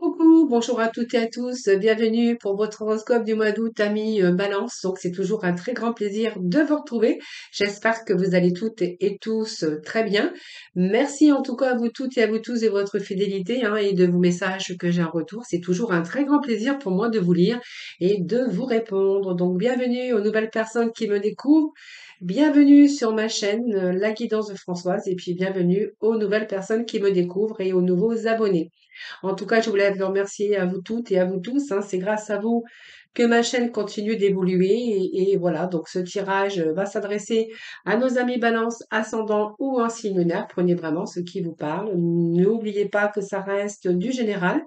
Coucou, bonjour à toutes et à tous, bienvenue pour votre horoscope du mois d'août, amis euh, Balance. Donc c'est toujours un très grand plaisir de vous retrouver. J'espère que vous allez toutes et tous euh, très bien. Merci en tout cas à vous toutes et à vous tous de votre fidélité hein, et de vos messages que j'ai en retour. C'est toujours un très grand plaisir pour moi de vous lire et de vous répondre. Donc bienvenue aux nouvelles personnes qui me découvrent. Bienvenue sur ma chaîne euh, La Guidance de Françoise et puis bienvenue aux nouvelles personnes qui me découvrent et aux nouveaux abonnés. En tout cas, je voulais vous remercier à vous toutes et à vous tous. Hein. C'est grâce à vous que ma chaîne continue d'évoluer. Et, voilà, donc ce tirage va s'adresser à nos amis balance, ascendant ou en signe. Prenez vraiment ce qui vous parle. N'oubliez pas que ça reste du général.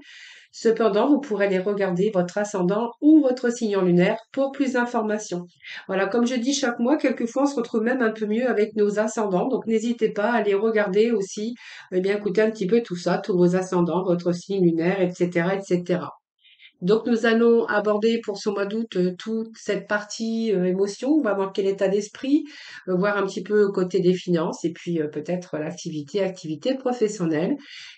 Cependant, vous pourrez aller regarder votre ascendant ou votre signe lunaire pour plus d'informations. Voilà, comme je dis chaque mois, quelquefois on se retrouve même un peu mieux avec nos ascendants. Donc n'hésitez pas à aller regarder aussi, eh bien écouter un petit peu tout ça, tous vos ascendants, votre signe lunaire, etc., etc. Donc nous allons aborder pour ce mois d'août euh, toute cette partie euh, émotion, on va voir quel état d'esprit, euh, voir un petit peu côté des finances et puis peut-être l'activité, activité professionnelle.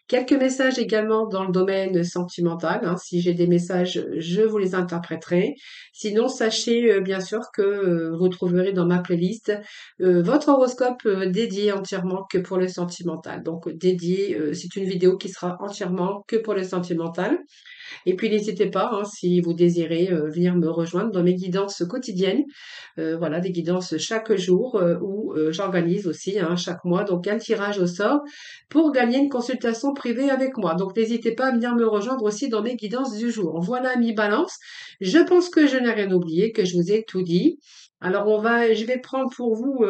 Quelques messages également dans le domaine sentimental. Hein. Si j'ai des messages, je vous les interpréterai. Sinon, sachez bien sûr que vous trouverez dans ma playlist votre horoscope dédié entièrement que pour le sentimental. Donc dédié, c'est une vidéo qui sera entièrement que pour le sentimental. Et puis n'hésitez pas, hein, si vous désirez euh, venir me rejoindre dans mes guidances quotidiennes, euh, voilà, des guidances chaque jour euh, où j'organise aussi hein, chaque mois donc un tirage au sort pour gagner une consultation privée avec moi. Donc n'hésitez pas à venir me rejoindre aussi dans mes guidances du jour. Voilà mi balance. Je pense que je n'ai rien oublié, que je vous ai tout dit. Alors on va, je vais prendre pour vous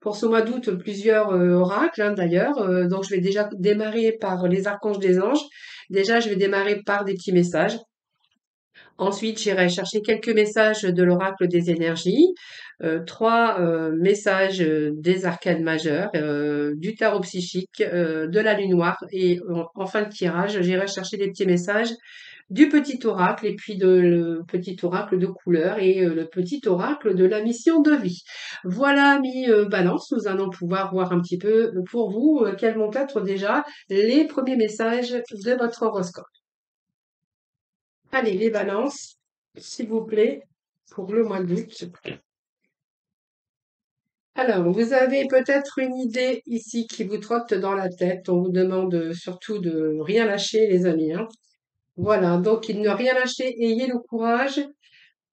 pour ce mois d'août plusieurs oracles hein, d'ailleurs. donc je vais déjà démarrer par les archanges des anges. Déjà, je vais démarrer par des petits messages. Ensuite, j'irai chercher quelques messages de l'oracle des énergies, euh, trois euh, messages des arcades majeurs, euh, du tarot psychique, de la lune noire et en, fin de tirage, j'irai chercher des petits messages du petit oracle et puis de le petit oracle de couleur et le petit oracle de la mission de vie. Voilà, mi balance, nous allons pouvoir voir un petit peu pour vous quels vont être déjà les premiers messages de votre horoscope. Allez, les balances, s'il vous plaît, pour le mois d'août. Alors, vous avez peut-être une idée ici qui vous trotte dans la tête. On vous demande surtout de rien lâcher, les amis. Hein. Voilà, donc ne rien lâcher, ayez le courage,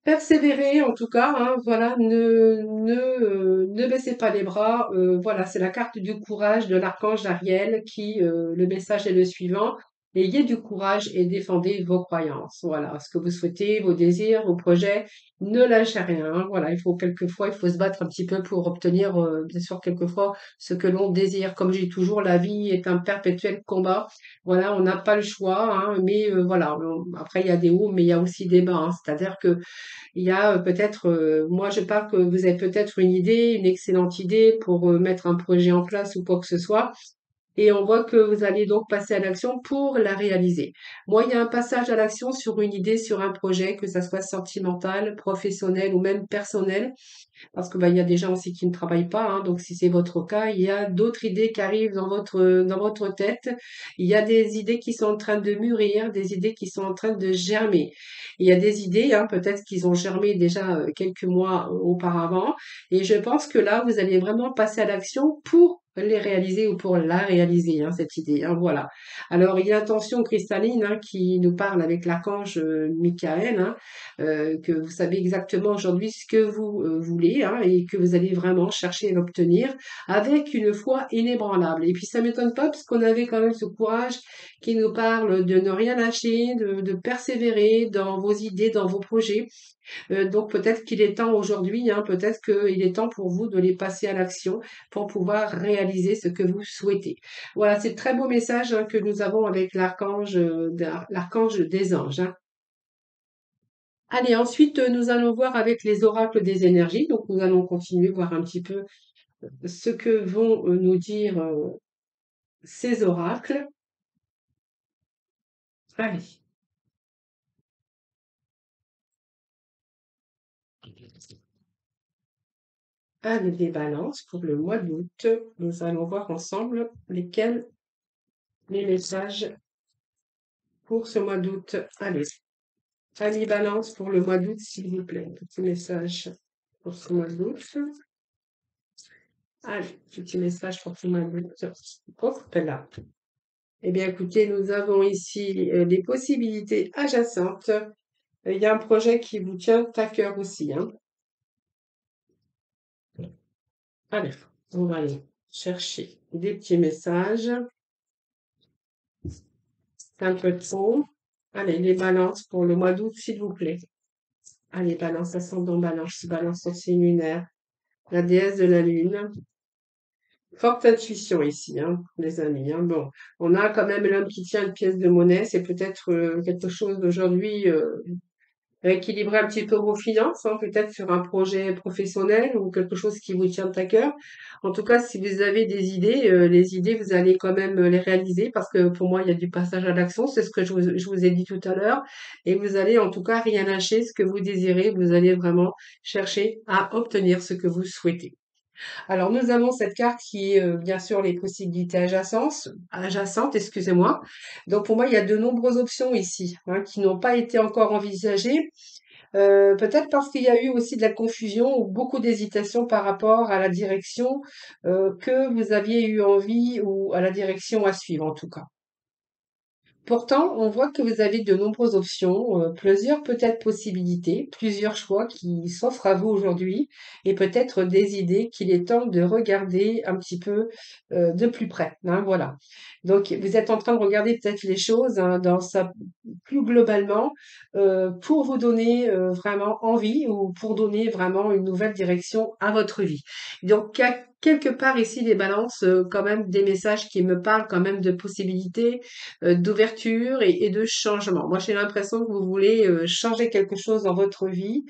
persévérez en tout cas. Hein, voilà, euh, ne baissez pas les bras. Euh, voilà, c'est la carte du courage de l'archange Ariel qui, euh, le message est le suivant. Ayez du courage et défendez vos croyances. Voilà, ce que vous souhaitez, vos désirs, vos projets, ne lâchez rien. Voilà, il faut quelquefois, il faut se battre un petit peu pour obtenir, euh, bien sûr, quelquefois ce que l'on désire. Comme dis toujours, la vie est un perpétuel combat. Voilà, on n'a pas le choix, hein, mais euh, voilà. après, il y a des hauts, mais il y a aussi des bas. Hein. C'est-à-dire que il y a euh, peut-être, moi, je parle que vous avez peut-être une idée, une excellente idée pour mettre un projet en place ou quoi que ce soit et on voit que vous allez donc passer à l'action pour la réaliser. Moi, il y a un passage à l'action sur une idée, sur un projet, que ça soit sentimental, professionnel ou même personnel, parce que bah, il y a des gens aussi qui ne travaillent pas, hein, donc si c'est votre cas, il y a d'autres idées qui arrivent dans votre dans votre tête. Il y a des idées qui sont en train de mûrir, des idées qui sont en train de germer. Il y a des idées, hein, peut-être qu'ils ont germé déjà euh, quelques mois auparavant, et je pense que là, vous allez vraiment passer à l'action pour les réaliser ou pour la réaliser, hein, cette idée. Hein, voilà. Alors, il y a l'intention cristalline hein, qui nous parle avec l'archange euh, Michael, hein, euh, que vous savez exactement aujourd'hui ce que vous euh, voulez hein, et que vous allez vraiment chercher à l'obtenir avec une foi inébranlable. Et puis, ça m'étonne pas parce qu'on avait quand même ce courage qui nous parle de ne rien lâcher, de, persévérer dans vos idées, dans vos projets. Euh, donc peut-être qu'il est temps aujourd'hui, hein, peut-être qu'il est temps pour vous de les passer à l'action pour pouvoir réaliser ce que vous souhaitez. Voilà, c'est très beau message hein, que nous avons avec l'archange, euh, l'archange des anges. Allez, ensuite, nous allons voir avec les oracles des énergies. Donc, nous allons continuer, voir un petit peu ce que vont euh, nous dire ces oracles. Allez. Anne des balances pour le mois d'août. Nous allons voir ensemble lesquels les messages pour ce mois d'août. Allez. Allez, balance pour le mois d'août, s'il vous plaît. Petit message pour ce mois d'août. Allez, petit message pour ce mois d'août. Hop là. Eh bien, écoutez, nous avons ici euh, des possibilités adjacentes. Il y a un projet qui vous tient à cœur aussi. Hein. Allez, on va aller chercher des petits messages. Un peu fond. Allez, les balances pour le mois d'août, s'il vous plaît. Allez, balance ascendant, balance, balance aussi lunaire. La déesse de la lune. Forte intuition ici, hein, les amis. Hein. Bon, on a quand même l'homme qui tient une pièce de monnaie. C'est peut-être euh, quelque chose d'aujourd'hui euh, rééquilibrer un petit peu vos finances, hein, peut-être sur un projet professionnel ou quelque chose qui vous tient à cœur. En tout cas, si vous avez des idées, euh, les idées, vous allez quand même les réaliser parce que pour moi, il y a du passage à l'action, c'est ce que je vous, je vous, ai dit tout à l'heure. Et vous allez en tout cas rien lâcher, ce que vous désirez, vous allez vraiment chercher à obtenir ce que vous souhaitez. Alors, nous avons cette carte qui est euh, bien sûr les possibilités adjacentes, adjacentes, excusez-moi. Donc, pour moi, il y a de nombreuses options ici hein, qui n'ont pas été encore envisagées. Euh, peut-être parce qu'il y a eu aussi de la confusion ou beaucoup d'hésitation par rapport à la direction euh, que vous aviez eu envie ou à la direction à suivre en tout cas. Pourtant, on voit que vous avez de nombreuses options, euh, plusieurs peut-être possibilités, plusieurs choix qui s'offrent à vous aujourd'hui et peut-être des idées qu'il est temps de regarder un petit peu euh, de plus près. Hein, voilà. Donc, vous êtes en train de regarder peut-être les choses hein, dans sa plus globalement euh, pour vous donner vraiment envie ou pour donner vraiment une nouvelle direction à votre vie. Donc, quelque part ici les balances euh, quand même des messages qui me parlent quand même de possibilités euh, d'ouverture et, de changement. Moi j'ai l'impression que vous voulez euh, changer quelque chose dans votre vie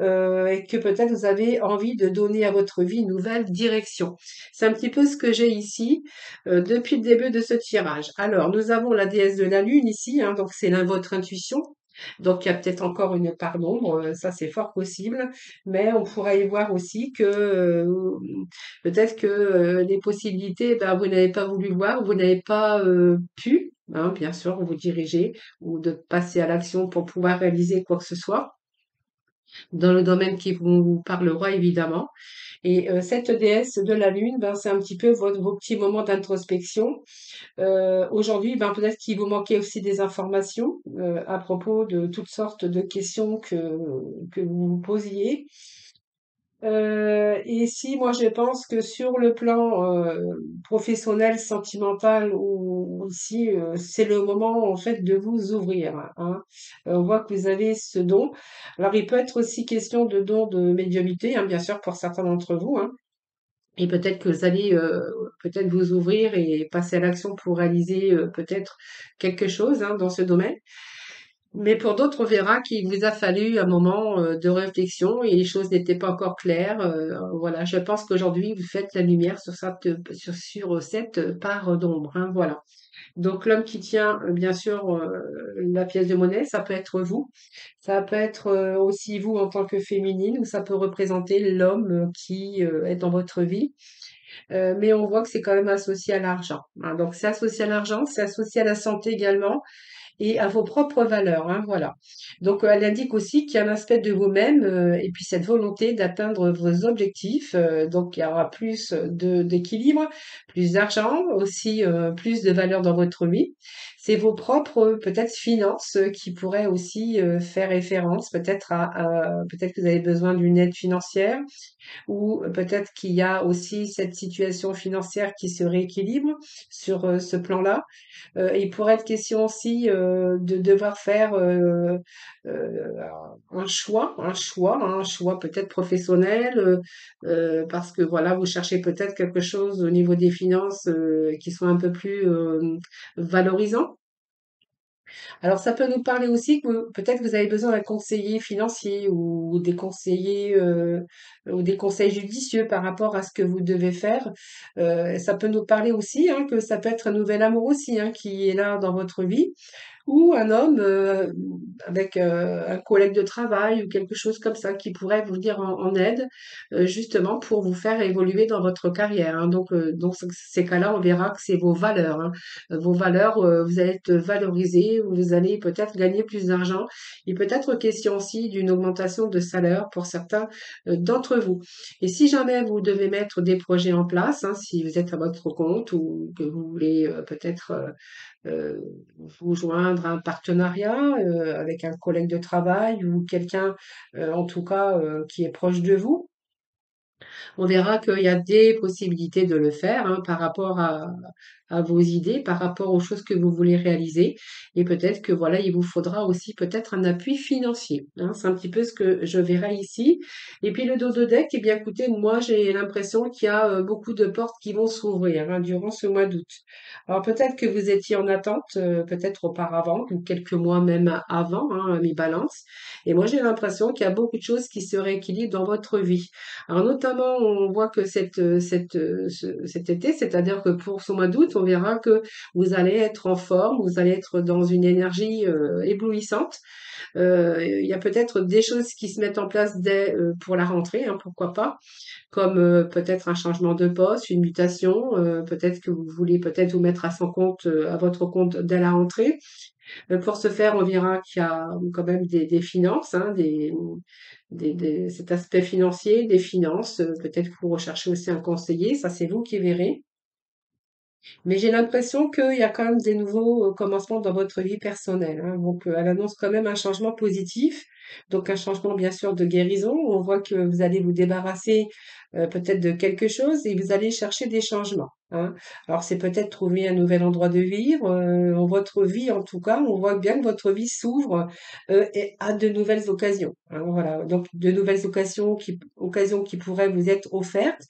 et que peut-être vous avez envie de donner à votre vie une nouvelle direction. C'est un petit peu ce que j'ai ici depuis le début de ce tirage. Alors nous avons la déesse de la lune ici, hein, donc c'est votre intuition donc il y a peut-être encore une part d'ombre, euh, ça c'est fort possible, mais on pourrait y voir aussi que euh, peut-être que euh, les possibilités, ben, vous n'avez pas voulu voir, vous n'avez pas pu, hein, bien sûr, vous diriger ou de passer à l'action pour pouvoir réaliser quoi que ce soit dans le domaine qui vous parlera évidemment. Et cette déesse de la lune, ben, c'est un petit peu votre, vos petits moments d'introspection euh, aujourd'hui, ben, peut-être qu'il vous manquait aussi des informations euh, à propos de toutes sortes de questions que, que vous vous posiez. Euh, et ici, moi, je pense que sur le plan professionnel, sentimental, ou ici, c'est le moment en fait de vous ouvrir. Hein. on voit que vous avez ce don. Alors, il peut être aussi question de don de médiumité, hein, bien sûr, pour certains d'entre vous. Hein. Et peut-être que vous allez euh, peut-être vous ouvrir et passer à l'action pour réaliser euh, peut-être quelque chose hein, dans ce domaine. Mais pour d'autres, on verra qu'il vous a fallu un moment euh, de réflexion et les choses n'étaient pas encore claires. voilà, je pense qu'aujourd'hui, vous faites la lumière sur sur cette part d'ombre. Hein, voilà. Donc l'homme qui tient euh, bien sûr euh, la pièce de monnaie, ça peut être vous, ça peut être euh, aussi vous en tant que féminine, ou ça peut représenter l'homme qui est dans votre vie. mais on voit que c'est quand même associé à l'argent. Hein. Donc c'est associé à l'argent, c'est associé à la santé également et à vos propres valeurs. Hein, voilà. Donc, elle indique aussi qu'il y a un aspect de vous-même euh, et puis cette volonté d'atteindre vos objectifs. Euh, donc, il y aura plus d'équilibre, plus d'argent, aussi euh, plus de valeur dans votre vie. C'est vos propres peut-être finances qui pourraient aussi faire référence peut-être à, peut-être que vous avez besoin d'une aide financière ou peut-être qu'il y a aussi cette situation financière qui se rééquilibre sur ce plan-là. il pourrait être question aussi de devoir faire euh, euh, un choix, un choix, hein, un choix peut-être professionnel, euh, parce que voilà, vous cherchez peut-être quelque chose au niveau des finances qui soit un peu plus valorisant. Alors, ça peut nous parler aussi que peut-être vous avez besoin d'un conseiller financier ou des conseillers ou des conseils judicieux par rapport à ce que vous devez faire. ça peut nous parler aussi hein, que ça peut être un nouvel amour aussi hein, qui est là dans votre vie ou un homme euh, avec euh, un collègue de travail ou quelque chose comme ça qui pourrait vous dire en, aide euh, justement pour vous faire évoluer dans votre carrière. hein. Donc, euh, donc ces cas-là, on verra que c'est vos valeurs. hein. Vos valeurs, vous allez être valorisé, vous allez peut-être gagner plus d'argent. Il peut être question aussi d'une augmentation de salaire pour certains d'entre vous. Et si jamais vous devez mettre des projets en place, hein, si vous êtes à votre compte ou que vous voulez peut-être euh, vous joindre à un partenariat euh, avec un collègue de travail ou quelqu'un, euh, en tout cas, qui est proche de vous? On verra qu'il y a des possibilités de le faire hein, par rapport à, vos idées, par rapport aux choses que vous voulez réaliser. Et peut-être que voilà, il vous faudra aussi peut-être un appui financier. Hein. C'est un petit peu ce que je verrai ici. Et puis le dos de deck, eh bien écoutez, moi j'ai l'impression qu'il y a euh, beaucoup de portes qui vont s'ouvrir hein, durant ce mois d'août. Alors peut-être que vous étiez en attente, euh, peut-être auparavant, quelques mois même avant, hein, mi-balance. Et moi j'ai l'impression qu'il y a beaucoup de choses qui se rééquilibrent dans votre vie. Alors notamment on voit que euh, euh, cet été, c'est-à-dire que pour ce mois d'août, on verra que vous allez être en forme, vous allez être dans une énergie euh, éblouissante. il y a peut-être des choses qui se mettent en place dès pour la rentrée, hein, pourquoi pas, comme peut-être un changement de poste, une mutation, peut-être que vous voulez peut-être vous mettre à son compte, à votre compte dès la rentrée. Pour ce faire, on verra qu'il y a quand même des, finances, hein, cet aspect financier, des finances. Peut-être que vous recherchez aussi un conseiller, ça c'est vous qui verrez. Mais j'ai l'impression qu'il y a quand même des nouveaux commencements dans votre vie personnelle. Hein. Donc, elle annonce quand même un changement positif. Donc, un changement, bien sûr, de guérison. On voit que vous allez vous débarrasser peut-être de quelque chose et vous allez chercher des changements. Hein. Alors, c'est peut-être trouver un nouvel endroit de vivre. en votre vie, en tout cas, on voit bien que votre vie s'ouvre et a de nouvelles occasions. Hein. Voilà. Donc, de nouvelles occasions qui, occasions qui pourraient vous être offertes.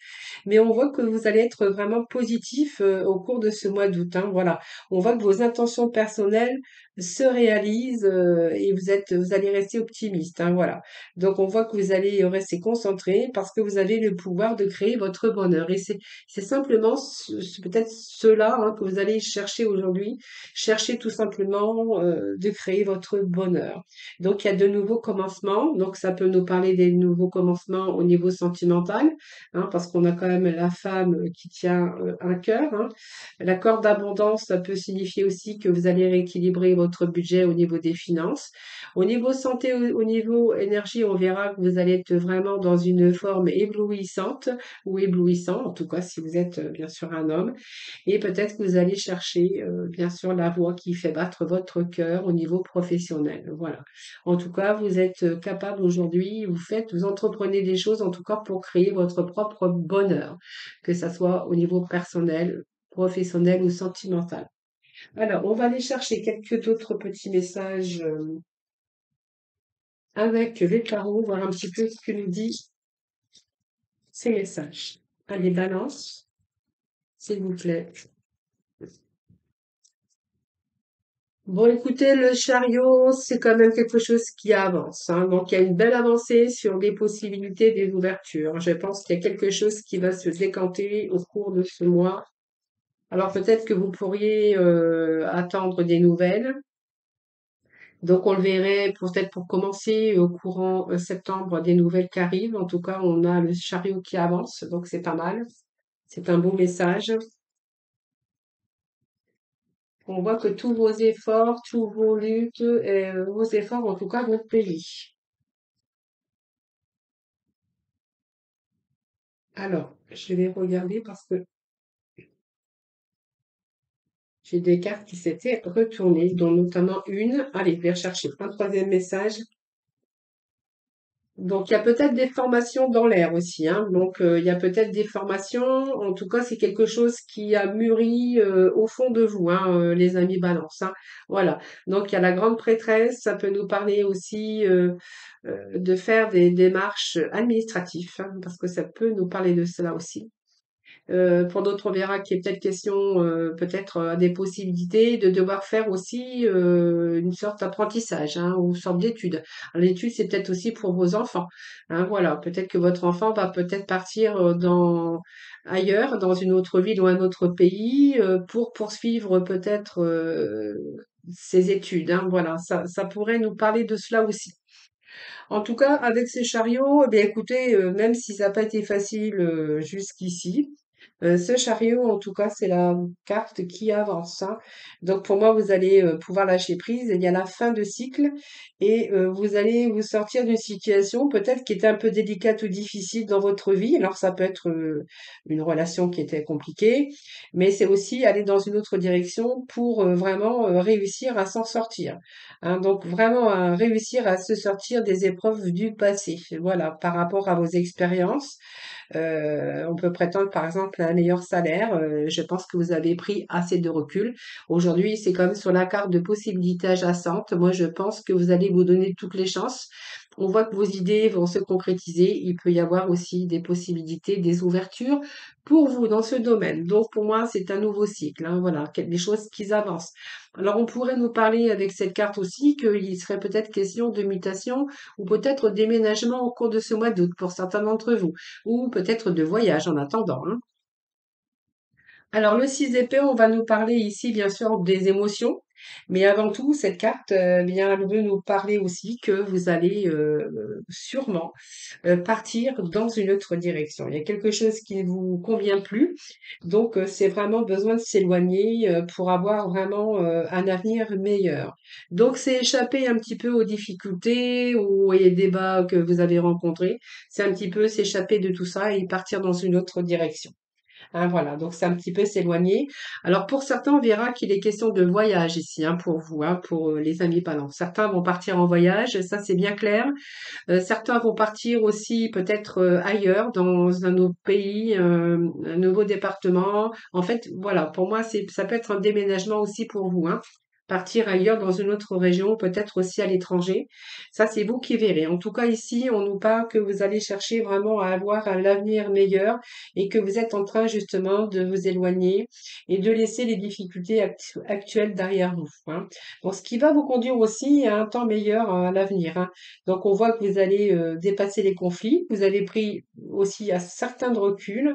Mais on voit que vous allez être vraiment positif au cours de ce mois d'août. Hein. Voilà. On voit que vos intentions personnelles se réalisent et vous êtes, vous allez rester optimiste. Hein, voilà. Donc on voit que vous allez rester concentré parce que vous avez le pouvoir de créer votre bonheur. Et c'est, c'est simplement peut-être cela hein, que vous allez chercher aujourd'hui. Chercher tout simplement euh, de créer votre bonheur. Donc il y a de nouveaux commencements. Donc ça peut nous parler des nouveaux commencements au niveau sentimental, hein, parce qu'on a quand même la femme qui tient euh, un cœur. Hein. L'accord d'abondance, ça peut signifier aussi que vous allez rééquilibrer budget au niveau des finances. Au niveau santé, au, niveau énergie, on verra que vous allez être vraiment dans une forme éblouissante ou éblouissant, en tout cas si vous êtes euh, bien sûr un homme. Et peut-être que vous allez chercher euh, bien sûr la voie qui fait battre votre cœur au niveau professionnel. Voilà. En tout cas, vous êtes euh, capable aujourd'hui, vous faites, vous entreprenez des choses en tout cas pour créer votre propre bonheur, que ça soit au niveau personnel, professionnel ou sentimental. Alors, on va aller chercher quelques autres petits messages euh, avec les tarots, voir un petit peu ce que nous dit ces messages. Allez, balance, s'il vous plaît. Bon, écoutez, le chariot, c'est quand même quelque chose qui avance. Hein. Donc, il y a une belle avancée sur les possibilités des ouvertures. Je pense qu'il y a quelque chose qui va se décanter au cours de ce mois alors peut-être que vous pourriez euh, attendre des nouvelles. Donc on le verrait peut-être pour commencer au courant euh, septembre des nouvelles qui arrivent. En tout cas, on a le chariot qui avance, donc c'est pas mal. C'est un beau message. On voit que tous vos efforts, tous vos luttes, euh, vos efforts en tout cas vont payer. Alors, je vais regarder parce que des cartes qui s'étaient retournées, dont notamment une. Allez, je vais rechercher un troisième message. Donc, il y a peut-être des formations dans l'air aussi. Hein. Donc, euh, il y a peut-être des formations. En tout cas, c'est quelque chose qui a mûri euh, au fond de vous, hein, euh, les amis balance. Hein. Voilà. Donc, il y a la grande prêtresse. Ça peut nous parler aussi de faire des démarches administratives, parce que ça peut nous parler de cela aussi. Euh, pour d'autres, on verra qu'il y a peut-être question, euh, peut-être euh, des possibilités de devoir faire aussi une sorte d'apprentissage hein, ou une sorte d'étude. L'étude, c'est peut-être aussi pour vos enfants. Hein, voilà, peut-être que votre enfant va peut-être partir dans ailleurs, dans une autre ville ou un autre pays, pour poursuivre peut-être ses études. hein. Voilà, ça, ça pourrait nous parler de cela aussi. En tout cas, avec ces chariots, eh bien écoutez, euh, même si ça n'a pas été facile euh, jusqu'ici, euh, ce chariot, en tout cas, c'est la carte qui avance. hein. Donc pour moi, vous allez euh, pouvoir lâcher prise. Il y a la fin de cycle et euh, vous allez vous sortir d'une situation peut-être qui était un peu délicate ou difficile dans votre vie. Alors ça peut être une relation qui était compliquée, mais c'est aussi aller dans une autre direction pour vraiment réussir à s'en sortir. hein. Donc vraiment à réussir à se sortir des épreuves du passé. Voilà, par rapport à vos expériences. On peut prétendre par exemple à meilleur salaire. Euh, je pense que vous avez pris assez de recul. Aujourd'hui, c'est comme sur la carte de possibilités adjacentes. Moi, je pense que vous allez vous donner toutes les chances. On voit que vos idées vont se concrétiser. Il peut y avoir aussi des possibilités, des ouvertures pour vous dans ce domaine. Donc, pour moi, c'est un nouveau cycle. hein. Voilà, des choses qui avancent. Alors, on pourrait nous parler avec cette carte aussi qu'il serait peut-être question de mutation ou peut-être déménagement au cours de ce mois d'août pour certains d'entre vous ou peut-être de voyage en attendant. hein. Alors, le 6 épée, on va nous parler ici, bien sûr, des émotions. Mais avant tout, cette carte, euh, bien, veut nous parler aussi que vous allez euh, sûrement euh, partir dans une autre direction. Il y a quelque chose qui ne vous convient plus. Donc, euh, c'est vraiment besoin de s'éloigner euh, pour avoir vraiment euh, un avenir meilleur. Donc, c'est échapper un petit peu aux difficultés ou aux débats que vous avez rencontrés. C'est un petit peu s'échapper de tout ça et partir dans une autre direction. Hein, voilà, donc c'est un petit peu s'éloigner. Alors pour certains, on verra qu'il est question de voyage ici, hein, pour vous, hein, pour euh, les amis parlants. Certains vont partir en voyage, ça c'est bien clair. Euh, certains vont partir aussi peut-être euh, ailleurs, dans un autre pays, un nouveau département. En fait, voilà, pour moi, ça peut être un déménagement aussi pour vous, hein. Partir ailleurs dans une autre région, peut-être aussi à l'étranger. Ça, c'est vous qui verrez. En tout cas, ici, on nous parle que vous allez chercher vraiment à avoir un avenir meilleur et que vous êtes en train justement de vous éloigner et de laisser les difficultés actu- actuelles derrière vous. hein. Ce qui va vous conduire aussi à un temps meilleur à l'avenir. hein. Donc, on voit que vous allez euh, dépasser les conflits. Vous avez pris aussi un certain recul.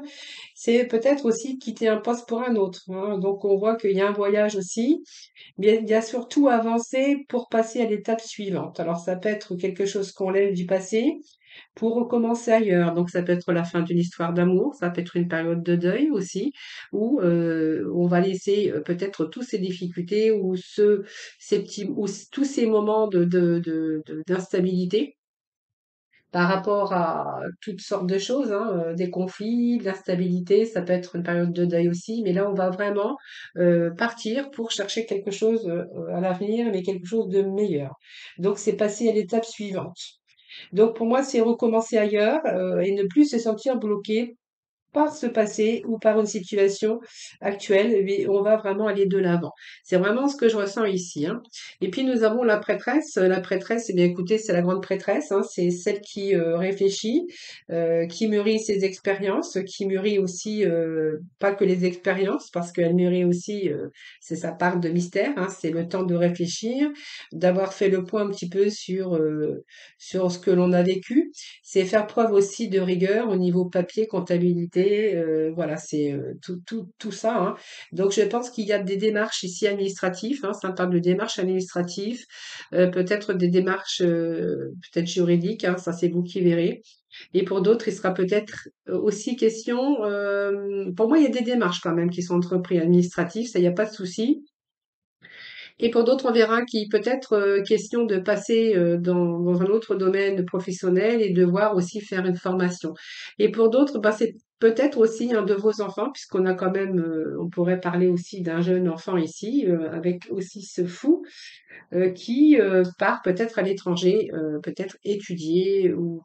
C'est peut-être aussi quitter un poste pour un autre. hein. Donc, on voit qu'il y a un voyage aussi. Il y a surtout avancer pour passer à l'étape suivante. Alors, ça peut être quelque chose qu'on lève du passé pour recommencer ailleurs. Donc, ça peut être la fin d'une histoire d'amour, ça peut être une période de deuil aussi, où euh, on va laisser euh, peut-être toutes ces difficultés ou ce, ces petits, tous ces moments de- d'instabilité par rapport à toutes sortes de choses, hein, euh, des conflits, de l'instabilité, ça peut être une période de deuil aussi, mais là on va vraiment euh, partir pour chercher quelque chose euh, à l'avenir, mais quelque chose de meilleur. Donc c'est passer à l'étape suivante. Donc pour moi c'est recommencer ailleurs et ne plus se sentir bloqué par ce passé ou par une situation actuelle, mais on va vraiment aller de l'avant. C'est vraiment ce que je ressens ici, hein. Et puis nous avons la prêtresse. La prêtresse, eh bien écoutez, c'est la grande prêtresse, hein. C'est celle qui euh, réfléchit, euh, qui mûrit ses expériences, qui mûrit aussi euh, pas que les expériences, parce qu'elle mûrit aussi, c'est sa part de mystère, hein. C'est le temps de réfléchir, d'avoir fait le point un petit peu sur sur ce que l'on a vécu. C'est faire preuve aussi de rigueur au niveau papier, comptabilité, euh, voilà, c'est euh, tout, tout, tout ça. hein. Donc, je pense qu'il y a des démarches ici administratives, hein, ça parle de démarches administratives, euh, peut-être des démarches peut-être juridiques, hein, ça c'est vous qui verrez. Et pour d'autres, il sera peut-être aussi question, pour moi, il y a des démarches quand même qui sont entreprises administratives, ça, il n'y a pas de souci. Et pour d'autres, on verra qu'il peut être euh, question de passer dans, un autre domaine professionnel et de voir aussi faire une formation. Et pour d'autres, bah, c'est peut-être aussi un de vos enfants, puisqu'on a quand même, euh, on pourrait parler aussi d'un jeune enfant ici, euh, avec aussi ce fou euh, qui euh, part peut-être à l'étranger, euh, peut-être étudier ou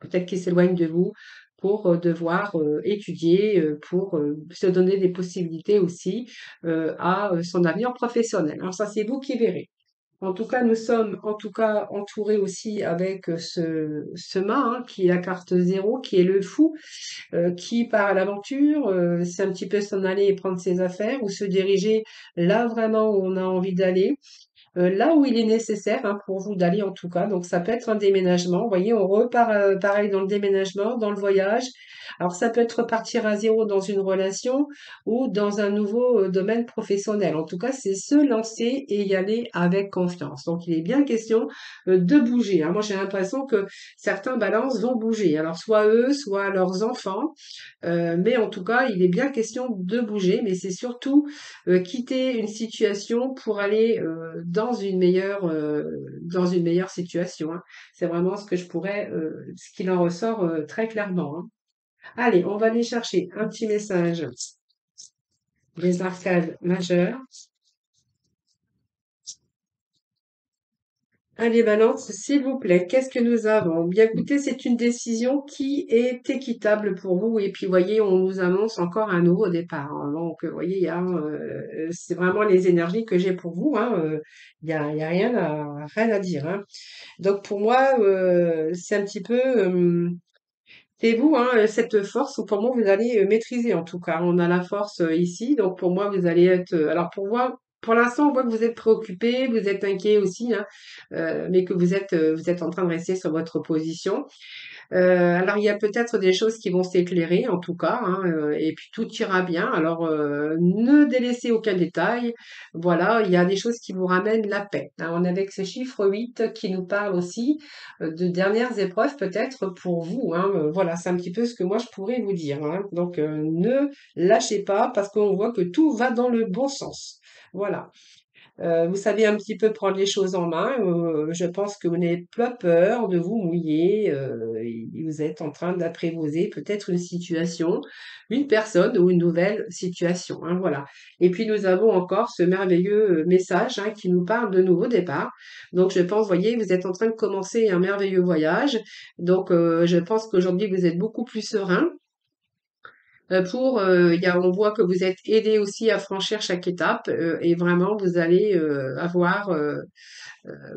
peut-être qu'il s'éloigne de vous pour euh, devoir étudier, pour se donner des possibilités aussi à son avenir professionnel. Alors ça, c'est vous qui verrez. En tout cas, nous sommes en tout cas entourés aussi avec euh, ce, ce mât, hein, qui est la carte zéro, qui est le fou, euh, qui part à l'aventure. euh, c'est un petit peu s'en aller et prendre ses affaires ou se diriger là vraiment où on a envie d'aller là où il est nécessaire hein, pour vous d'aller en tout cas. Donc ça peut être un déménagement. Vous voyez, on repart pareil dans le déménagement, dans le voyage. Alors ça peut être repartir à zéro dans une relation ou dans un nouveau euh, domaine professionnel. En tout cas, c'est se lancer et y aller avec confiance. Donc il est bien question de bouger. Hein. Moi j'ai l'impression que certains balances vont bouger. Alors soit eux, soit leurs enfants. mais en tout cas, il est bien question de bouger. Mais c'est surtout quitter une situation pour aller dans une meilleure, euh, dans une meilleure situation. Hein. C'est vraiment ce que je pourrais, euh, ce qu'il en ressort euh, très clairement. Allez, on va aller chercher un petit message des arcades majeures. Allez, Balance, s'il vous plaît, qu'est-ce que nous avons? Bien écoutez, c'est une décision qui est équitable pour vous. Et puis, voyez, on nous annonce encore un nouveau départ. Hein. Donc, vous voyez, y a, euh, c'est vraiment les énergies que j'ai pour vous. Hein. Euh, il n'y a, y a rien à, dire. Hein. Donc, pour moi, euh, c'est un petit peu... c'est vous, hein, cette force, pour moi, vous allez maîtriser en tout cas. On a la force ici, donc pour moi, vous allez être... Alors pour moi, pour l'instant, on voit que vous êtes préoccupé, vous êtes inquiet aussi, hein, euh, mais que vous êtes, euh, vous êtes en train de rester sur votre position. Euh, alors, il y a peut-être des choses qui vont s'éclairer, en tout cas, hein, et puis tout ira bien. Alors, ne délaissez aucun détail. Voilà, il y a des choses qui vous ramènent la paix. Hein, on a avec ce chiffre 8 qui nous parle aussi de dernières épreuves, peut-être pour vous. Hein, voilà, c'est un petit peu ce que moi je pourrais vous dire. Donc, ne lâchez pas parce qu'on voit que tout va dans le bon sens. Voilà. Euh, vous savez un petit peu prendre les choses en main. Euh, je pense que vous n'avez pas peur de vous mouiller. Euh, vous êtes en train d'apprivoiser peut-être une situation, une personne ou une nouvelle situation. Hein, voilà. Et puis nous avons encore ce merveilleux message hein, qui nous parle de nouveau départ. Donc je pense, voyez, vous êtes en train de commencer un merveilleux voyage. Donc je pense qu'aujourd'hui vous êtes beaucoup plus serein. Euh, pour, euh, y a, on voit que vous êtes aidé aussi à franchir chaque étape euh, et vraiment vous allez avoir,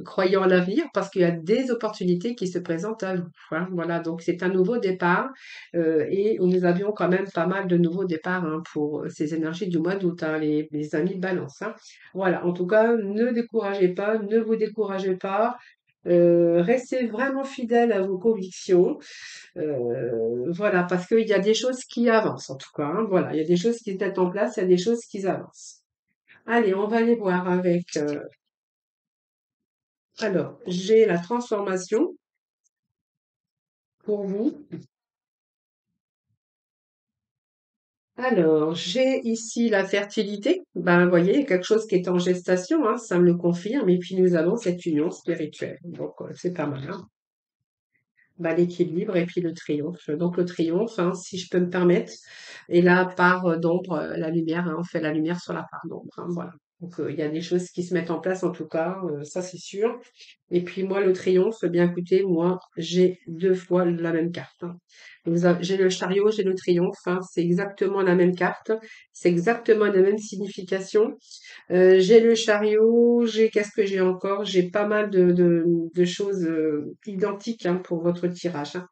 croyant en l'avenir parce qu'il y a des opportunités qui se présentent à vous. Hein. Voilà, donc c'est un nouveau départ et nous avions quand même pas mal de nouveaux départs hein, pour ces énergies du mois d'août, hein, les, les, amis de balance. Voilà, en tout cas, ne découragez pas, ne vous découragez pas. Euh, restez vraiment fidèle à vos convictions. Euh, voilà, parce qu'il y a des choses qui avancent en tout cas. Hein. voilà, il y a des choses qui se mettent en place, il y a des choses qui avancent. Allez, on va aller voir avec... Euh, alors, j'ai la transformation pour vous. Alors, j'ai ici la fertilité. Ben, vous voyez, quelque chose qui est en gestation, hein, ça me le confirme. Et puis, nous avons cette union spirituelle. Donc, euh, c'est pas mal. Hein. Ben, l'équilibre et puis le triomphe. Donc, le triomphe, hein, si je peux me permettre. Et la part d'ombre, euh, la lumière, on fait la lumière sur la part d'ombre. voilà. Donc, euh, il y a des choses qui se mettent en place, en tout cas, ça c'est sûr. Et puis moi, le triomphe, bien écoutez, moi, j'ai deux fois la même carte. J'ai le chariot, j'ai le triomphe, hein. c'est exactement la même carte, c'est exactement la même signification. Euh, j'ai le chariot, j'ai qu'est-ce que j'ai encore? J'ai pas mal de, choses euh, identiques hein, pour votre tirage. Hein.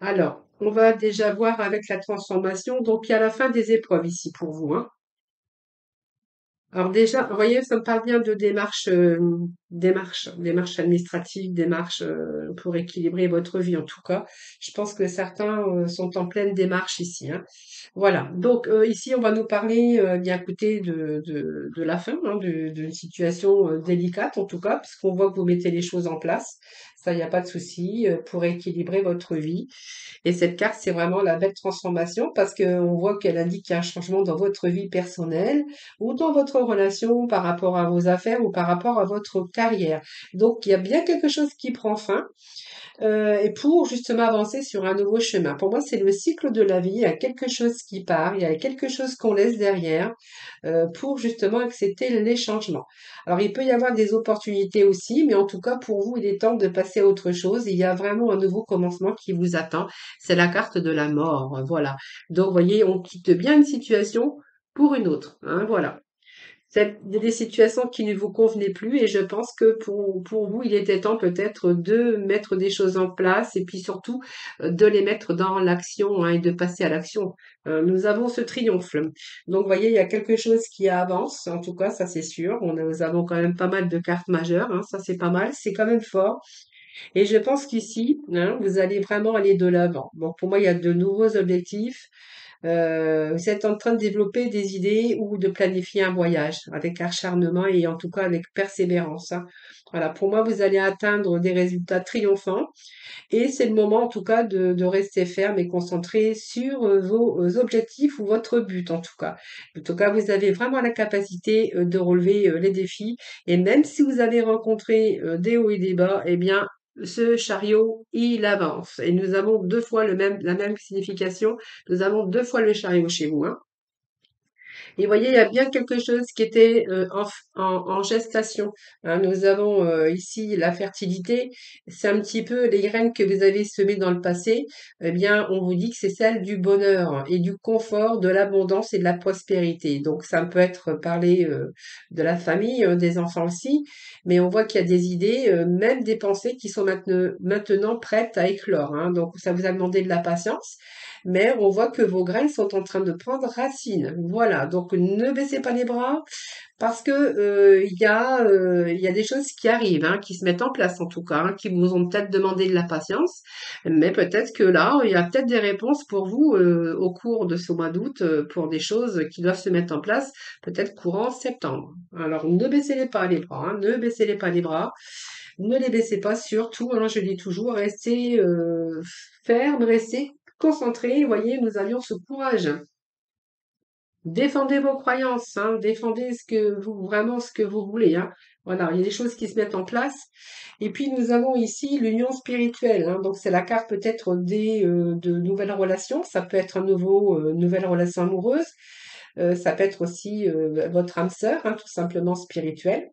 Alors, on va déjà voir avec la transformation. Donc, il y a la fin des épreuves ici pour vous. Alors déjà, vous voyez, ça me parle bien de démarches, euh, démarches, démarches administratives, démarches euh, pour équilibrer votre vie en tout cas. Je pense que certains euh, sont en pleine démarche ici. Hein. Voilà. Donc ici, on va nous parler, bien écoutez, de, de, la fin, hein, d'une situation délicate en tout cas, puisqu'on voit que vous mettez les choses en place. Ça, il n'y a pas de souci pour équilibrer votre vie. Et cette carte, c'est vraiment la belle transformation parce qu'on voit qu'elle indique qu'il y a un changement dans votre vie personnelle ou dans votre relation par rapport à vos affaires ou par rapport à votre carrière. Donc, il y a bien quelque chose qui prend fin. Euh, et pour justement avancer sur un nouveau chemin. Pour moi, c'est le cycle de la vie. Il y a quelque chose qui part, il y a quelque chose qu'on laisse derrière euh, pour justement accepter les changements. Alors, il peut y avoir des opportunités aussi, mais en tout cas, pour vous, il est temps de passer autre chose. Il y a vraiment un nouveau commencement qui vous attend. C'est la carte de la mort. Voilà. Donc, voyez, on quitte bien une situation pour une autre. Hein, voilà. a des situations qui ne vous convenaient plus et je pense que pour, pour vous, il était temps peut-être de mettre des choses en place et puis surtout euh, de les mettre dans l'action hein, et de passer à l'action. Euh, nous avons ce triomphe. Donc, voyez, il y a quelque chose qui avance, en tout cas, ça c'est sûr. On a, nous avons quand même pas mal de cartes majeures, hein, ça c'est pas mal, c'est quand même fort. Et je pense qu'ici, hein, vous allez vraiment aller de l'avant. Donc pour moi, il y a de nouveaux objectifs. Euh, vous êtes en train de développer des idées ou de planifier un voyage avec acharnement et en tout cas avec persévérance. Hein. Voilà, pour moi, vous allez atteindre des résultats triomphants et c'est le moment en tout cas de, rester ferme et concentré sur euh, vos euh, objectifs ou votre but en tout cas. En tout cas, vous avez vraiment la capacité de relever les défis et même si vous avez rencontré des hauts et des bas, eh bien, ce chariot, il avance. Et nous avons deux fois le même, la même signification. Nous avons deux fois le chariot chez vous. Hein. Et vous voyez, il y a bien quelque chose qui était euh, en, gestation. Hein. nous avons euh, ici la fertilité. C'est un petit peu les graines que vous avez semées dans le passé. Eh bien, on vous dit que c'est celle du bonheur et du confort, de l'abondance et de la prospérité. Donc, ça peut être parler euh, de la famille, des enfants aussi. Mais on voit qu'il y a des idées, même des pensées qui sont maintenant, maintenant prêtes à éclore. Hein. Donc, ça vous a demandé de la patience mais on voit que vos graines sont en train de prendre racine. Voilà, donc ne baissez pas les bras parce que euh, il y a euh, y a des choses qui arrivent, hein, qui se mettent en place en tout cas, hein, qui vous ont peut-être demandé de la patience, mais peut-être que là il y a peut-être des réponses pour vous euh, au cours de ce mois d'août pour des choses qui doivent se mettre en place, peut-être courant septembre. Alors ne baissez pas les bras, hein, ne baissez pas les bras. Ne les baissez pas, surtout, je dis toujours, restez ferme, restez concentré. Voyez, nous avions ce courage. Défendez vos croyances, hein, défendez ce que vous, vraiment ce que vous voulez. Hein. Voilà, il y a des choses qui se mettent en place. Et puis nous avons ici l'union spirituelle. Hein. donc c'est la carte peut-être des euh, de nouvelles relations. Ça peut être un nouveau euh, nouvelle relation amoureuse. Euh, ça peut être aussi votre âme sœur, hein, tout simplement spirituelle,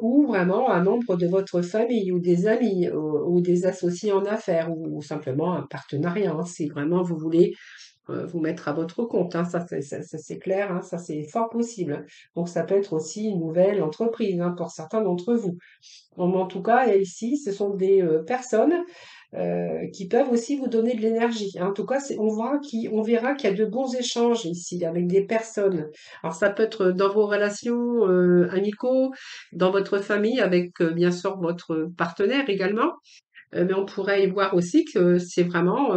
ou vraiment un membre de votre famille ou des amis ou, des associés en affaires ou, simplement un partenariat. Hein, si vraiment vous voulez vous mettre à votre compte. Hein, ça, c'est clair, hein, ça c'est fort possible. Donc ça peut être aussi une nouvelle entreprise hein, pour certains d'entre vous. En, tout cas, ici, ce sont des personnes euh, qui peuvent aussi vous donner de l'énergie. En tout cas, on, voit on verra qu'il y a de bons échanges ici avec des personnes. Alors ça peut être dans vos relations euh, amicaux, dans votre famille, avec euh, bien sûr votre partenaire également. mais on pourrait y voir aussi que c'est vraiment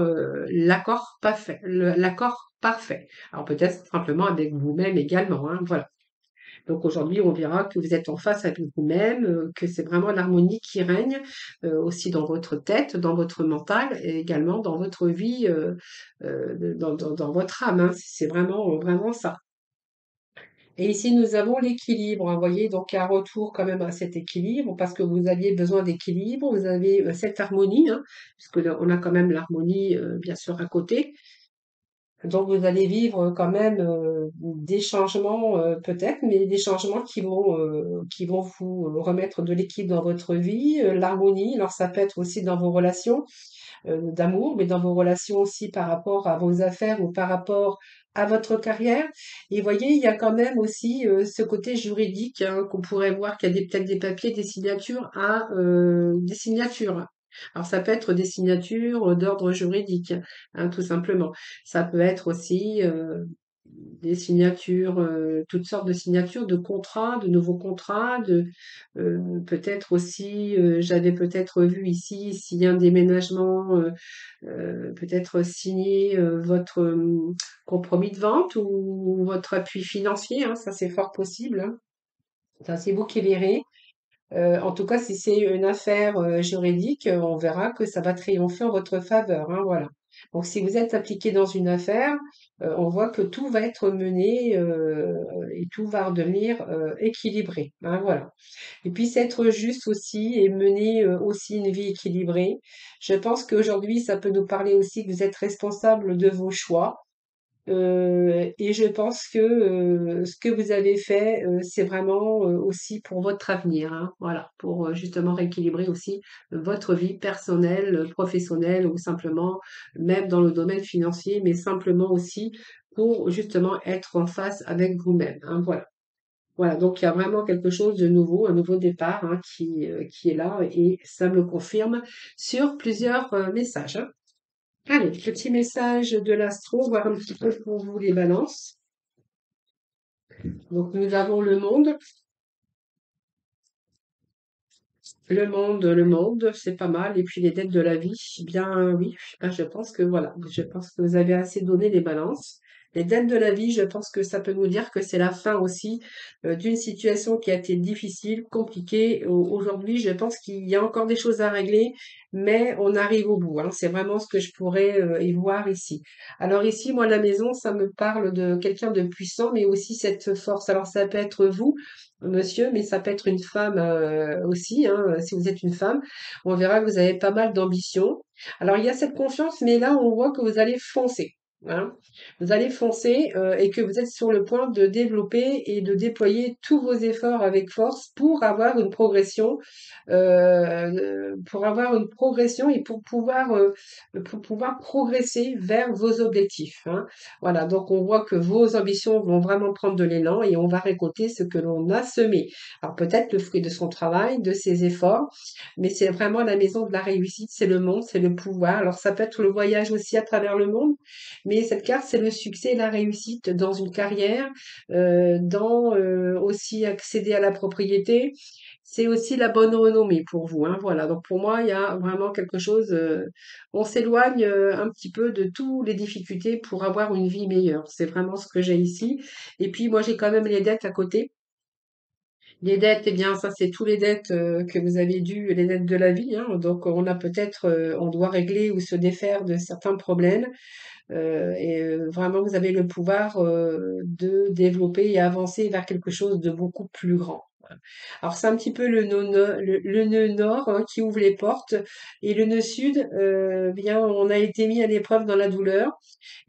l'accord parfait. L'accord parfait. Alors peut-être simplement avec vous-même également. Hein, voilà. Donc aujourd'hui, on verra que vous êtes en face avec vous-même, euh, que c'est vraiment l'harmonie qui règne euh, aussi dans votre tête, dans votre mental et également dans votre vie, euh, dans, votre âme. Hein. C'est vraiment, vraiment ça. Et ici, nous avons l'équilibre. Hein, vous voyez, donc un retour quand même à cet équilibre parce que vous aviez besoin d'équilibre, vous avez cette harmonie, hein, puisque on a quand même l'harmonie, bien sûr, à côté. Donc vous allez vivre quand même euh, des changements euh, peut-être, mais des changements qui vont euh, qui vont vous remettre de l'équilibre dans votre vie, l'harmonie. Alors ça peut être aussi dans vos relations d'amour, mais dans vos relations aussi par rapport à vos affaires ou par rapport à votre carrière. Et voyez, il y a quand même aussi ce côté juridique hein, qu'on pourrait voir qu'il y a peut-être des papiers, des signatures à des signatures alors ça peut être des signatures d'ordre juridique, hein, tout simplement. Ça peut être aussi euh, des signatures, euh, toutes sortes de signatures, de contrats, de nouveaux contrats, de euh, peut-être aussi, j'avais peut-être vu ici s'il y a un déménagement, peut-être signer votre compromis de vente ou, votre appui financier, hein, ça c'est fort possible. Hein. Ça c'est vous qui verrez. Euh, en tout cas, si c'est une affaire euh, juridique, euh, on verra que ça va triompher en votre faveur. Hein, voilà. Donc, si vous êtes appliqué dans une affaire, on voit que tout va être mené et tout va redevenir équilibré. Hein, voilà. Et puis, être juste aussi et mener aussi une vie équilibrée. Je pense qu'aujourd'hui, ça peut nous parler aussi que vous êtes responsable de vos choix. Euh, et je pense que euh, ce que vous avez fait, euh, c'est vraiment aussi pour votre avenir, hein, voilà, pour justement rééquilibrer aussi votre vie personnelle, professionnelle ou simplement même dans le domaine financier, mais simplement aussi pour justement être en face avec vous-même, hein, voilà. Voilà, donc il y a vraiment quelque chose de nouveau, un nouveau départ hein, qui, qui est là et ça me confirme sur plusieurs messages. Allez, petit message de l'astro, voir un petit peu pour vous les balances. Donc nous avons le monde. Le monde, le monde, c'est pas mal. Et puis les dettes de la vie, bien oui, ben, je pense que voilà, je pense que vous avez assez donné les balances. Les dettes de la vie, je pense que ça peut nous dire que c'est la fin aussi euh, d'une situation qui a été difficile, compliquée. Au- Aujourd'hui, je pense qu'il y a encore des choses à régler, mais on arrive au bout. hein. C'est vraiment ce que je pourrais euh, y voir ici. Alors ici, moi, la maison, ça me parle de quelqu'un de puissant, mais aussi cette force. Alors ça peut être vous, monsieur, mais ça peut être une femme euh, aussi, hein, si vous êtes une femme. On verra que vous avez pas mal d'ambition. Alors il y a cette confiance, mais là, on voit que vous allez foncer. Vous allez foncer euh, et que vous êtes sur le point de développer et de déployer tous vos efforts avec force pour avoir une progression, euh, pour avoir une progression et pour pouvoir, euh, pour pouvoir progresser vers vos objectifs. hein. Voilà, donc on voit que vos ambitions vont vraiment prendre de l'élan et on va récolter ce que l'on a semé. Alors peut-être le fruit de son travail, de ses efforts, mais c'est vraiment la maison de la réussite, c'est le monde, c'est le pouvoir. Alors ça peut être le voyage aussi à travers le monde, mais cette carte, c'est le succès la réussite dans une carrière, euh, dans euh, aussi accéder à la propriété. C'est aussi la bonne renommée pour vous, hein, voilà. Donc pour moi, il y a vraiment quelque chose. euh, on s'éloigne un petit peu de toutes les difficultés pour avoir une vie meilleure. C'est vraiment ce que j'ai ici. Et puis moi, j'ai quand même les dettes à côté. Les dettes, eh bien, ça, c'est tous les dettes euh, que vous avez dues, les dettes de la vie. hein. Donc, on a peut-être, euh, on doit régler ou se défaire de certains problèmes. Euh, et euh, vraiment, vous avez le pouvoir euh, de développer et avancer vers quelque chose de beaucoup plus grand. Alors, c'est un petit peu le nœud, no- le, le nœud nord hein, qui ouvre les portes et le nœud sud, euh, bien, on a été mis à l'épreuve dans la douleur.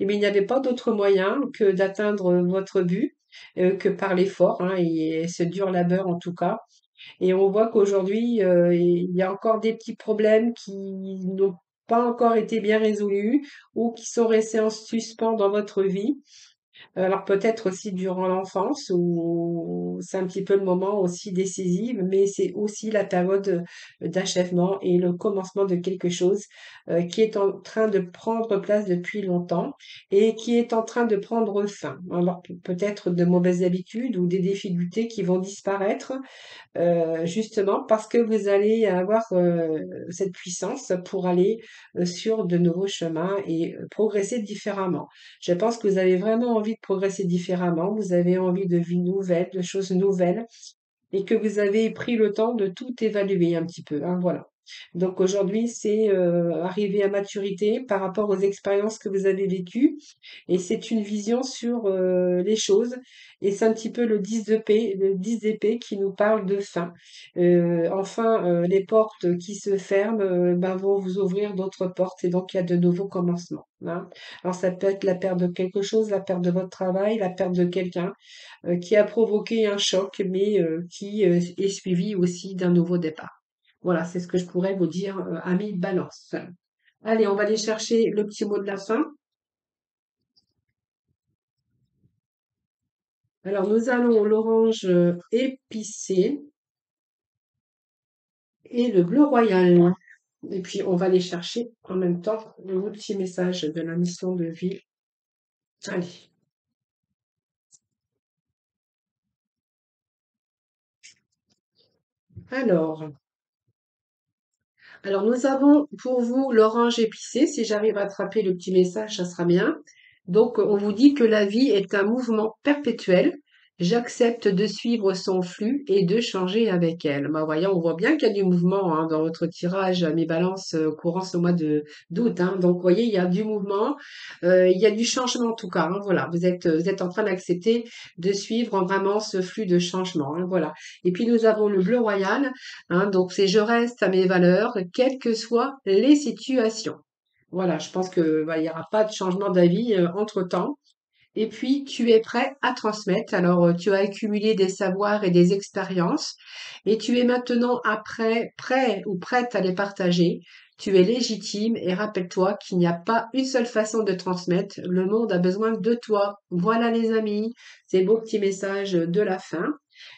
Et bien, il n'y avait pas d'autre moyen que d'atteindre votre but, que par l'effort, hein, et ce dur labeur en tout cas. Et on voit qu'aujourd'hui, euh, il y a encore des petits problèmes qui n'ont pas encore été bien résolus ou qui sont restés en suspens dans votre vie. Alors peut-être aussi durant l'enfance où c'est un petit peu le moment aussi décisif, mais c'est aussi la période d'achèvement et le commencement de quelque chose euh, qui est en train de prendre place depuis longtemps et qui est en train de prendre fin. Alors pe- peut-être de mauvaises habitudes ou des difficultés qui vont disparaître euh, justement parce que vous allez avoir euh, cette puissance pour aller euh, sur de nouveaux chemins et euh, progresser différemment. Je pense que vous avez vraiment envie de progresser différemment, vous avez envie de vie nouvelle, de choses nouvelles, et que vous avez pris le temps de tout évaluer un petit peu, hein, voilà. Donc aujourd'hui, c'est euh, arriver à maturité par rapport aux expériences que vous avez vécues et c'est une vision sur euh, les choses et c'est un petit peu le 10 d'épée, le 10 d'épée qui nous parle de fin. Euh, enfin, euh, les portes qui se ferment ben, vont vous ouvrir d'autres portes et donc il y a de nouveaux commencements. hein. Alors ça peut être la perte de quelque chose, la perte de votre travail, la perte de quelqu'un qui a provoqué un choc, mais qui est suivi aussi d'un nouveau départ. Voilà, c'est ce que je pourrais vous dire, euh, amis Balance. Allez, on va aller chercher le petit mot de la fin. Alors, nous allons l'orange euh, épicé et le bleu royal. Et puis, on va aller chercher en même temps le petit message de la mission de vie. Allez. Alors, Alors, nous avons pour vous l'orange épicé. Si j'arrive à attraper le petit message, ça sera bien. Donc, on vous dit que la vie est un mouvement perpétuel. J'accepte de suivre son flux et de changer avec elle. Bah, voyons, on voit bien qu'il y a du mouvement hein, dans votre tirage, mes balances euh, courant ce mois de d'août. Hein. Donc, vous voyez, il y a du mouvement, euh, il y a du changement en tout cas. hein. Voilà, vous êtes, vous êtes en train d'accepter de suivre vraiment ce flux de changement. hein. Voilà. Et puis, nous avons le bleu royal. Hein, donc c'est je reste à mes valeurs, quelles que soient les situations. Voilà, je pense que bah, il n'y aura pas de changement d'avis euh, entre-temps. Et puis tu es prêt à transmettre. Alors euh, tu as accumulé des savoirs et des expériences et tu es maintenant après prêt ou prête à les partager. Tu es légitime et rappelle-toi qu'il n'y a pas une seule façon de transmettre. Le monde a besoin de toi. Voilà les amis, ces beaux petits messages de la fin.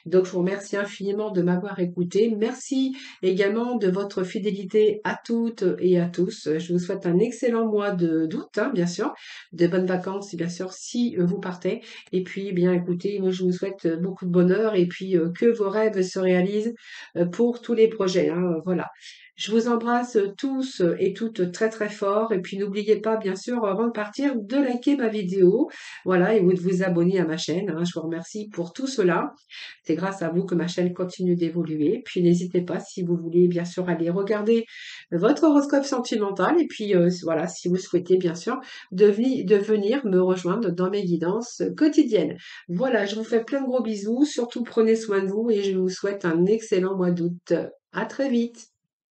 Donc, je vous remercie infiniment de m'avoir écouté. Merci également de votre fidélité à toutes et à tous. Je vous souhaite un excellent mois d'août, hein, bien sûr, de bonnes vacances, bien sûr, si vous partez. Et puis, eh bien, écoutez, moi, je vous souhaite beaucoup de bonheur et puis euh, que vos rêves se réalisent euh, pour tous les projets. Hein, voilà. Je vous embrasse tous et toutes très très fort. Et puis n'oubliez pas, bien sûr, avant de partir, de liker ma vidéo. Voilà, et de vous abonner à ma chaîne. Hein. Je vous remercie pour tout cela. C'est grâce à vous que ma chaîne continue d'évoluer. Puis n'hésitez pas, si vous voulez, bien sûr, aller regarder votre horoscope sentimental. Et puis euh, voilà, si vous souhaitez, bien sûr, de, de venir me rejoindre dans mes guidances quotidiennes. Voilà, je vous fais plein de gros bisous. Surtout, prenez soin de vous et je vous souhaite un excellent mois d'août. À très vite